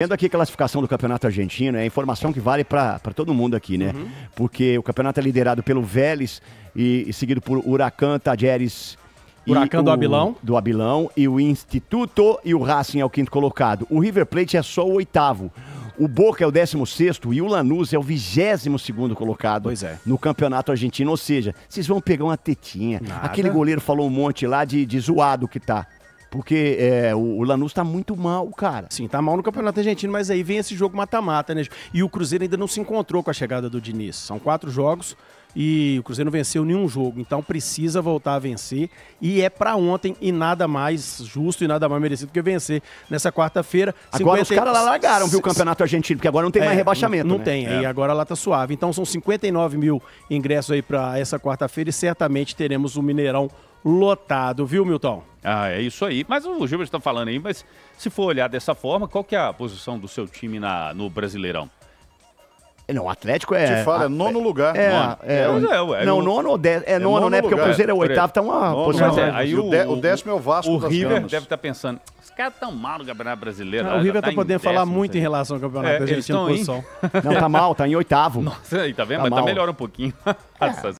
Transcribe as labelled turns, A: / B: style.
A: Vendo aqui a classificação do Campeonato Argentino, é informação que vale para todo mundo aqui, né?
B: Uhum.
A: Porque o campeonato é liderado pelo Vélez e, e seguido por Huracan, Tajeres. e
B: Huracan do Abilão.
A: Do Abilão e o Instituto e o Racing é o quinto colocado. O River Plate é só o oitavo. O Boca é o décimo sexto e o Lanús é o vigésimo segundo colocado
B: Pois é.
A: no campeonato argentino. Ou seja, vocês vão pegar uma tetinha.
B: Nada.
A: Aquele goleiro falou um monte lá de, de zoado que tá. Porque é, o, o Lanús tá muito mal, cara.
B: Sim, tá mal no Campeonato Argentino, mas aí vem esse jogo mata-mata, né? E o Cruzeiro ainda não se encontrou com a chegada do Diniz. São quatro jogos e o Cruzeiro não venceu nenhum jogo, então precisa voltar a vencer. E é pra ontem e nada mais justo e nada mais merecido que vencer nessa quarta-feira.
A: Agora os
B: 50
A: caras lá largaram, viu, o campeonato argentino, porque agora não tem mais
B: É,
A: rebaixamento.
B: Não, não
A: né?
B: tem, aí agora lá tá suave. Então são 59 mil ingressos aí pra essa quarta-feira e certamente teremos o Mineirão lotado, viu, Milton?
C: Ah, é isso aí. Mas o Gilberto está falando aí, mas se for olhar dessa forma, qual que é a posição do seu time na, no Brasileirão?
A: Não, o Atlético é.
D: Te fala, é
A: a-
D: nono lugar.
A: É,
C: Nono.
A: é,
C: Mas é, ué,
A: não,
C: o-
A: nono ou dez. É, nono,
D: nono
A: né? Porque o
D: lugar.
A: Cruzeiro é o oitavo, tá uma
D: Nono
A: posição.
C: Mas é, aí o,
D: o dé- o décimo é o Vasco
C: O
D: das
C: River
D: Gamas.
C: deve estar pensando, os caras tão mal no Campeonato Brasileiro.
B: o
C: já
B: River tá
C: em
B: podendo falar
C: décimo,
B: muito em
C: sei.
B: relação ao Campeonato
C: É,
B: Argentino
C: estão.
A: Não, tá mal, tá em oitavo.
C: Nossa, aí tá vendo?
A: Tá
C: Mas tá
A: mal.
C: melhor um pouquinho. Nossa